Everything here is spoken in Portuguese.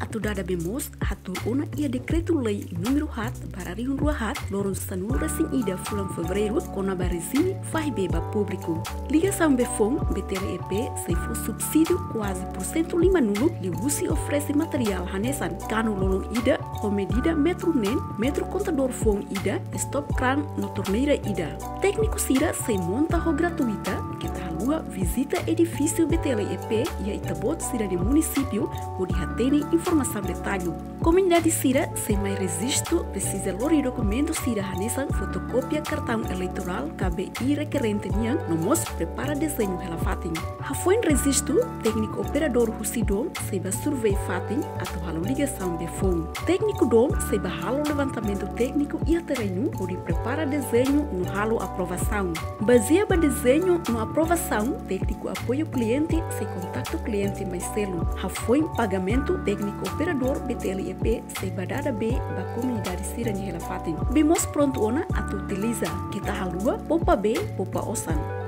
atu dada bemos hatu ona ia decreto lei número hat barariun rua hat lorun sanura sin ida fulan fevereiro kona barizini faz beba público. Ligação befon BTLEP se for subsídio quase por cento lima nulo li usi oferece material hanesan kanu lolong ida com medida metro nen metro contador fon ida stop kran no torneira ida. Técnico sira se monta ho gratuita visita edifício BTLEP e a itabot sira de município onde atene informação detalhe. Comunidade Sira, sem mais resisto, precisa lori documento Sira Hanesan fotocópia cartão eleitoral KBI requerente niang nomos prepara desenho hela fatin. Hafoin resisto, técnico operador Husidom, seba survey fatin halo ligação de fone. Técnico dom seba halo levantamento técnico e terreno onde prepara desenho no halo aprovação. Baseia desenho no aprovação, técnico apoio cliente se contato cliente mais selo. Hafoin pagamento técnico operador BTLEP se badada B da comunidade Sirani Hela Fatin. Bimos pronto ona atu utiliza kita halua popa B popa osan.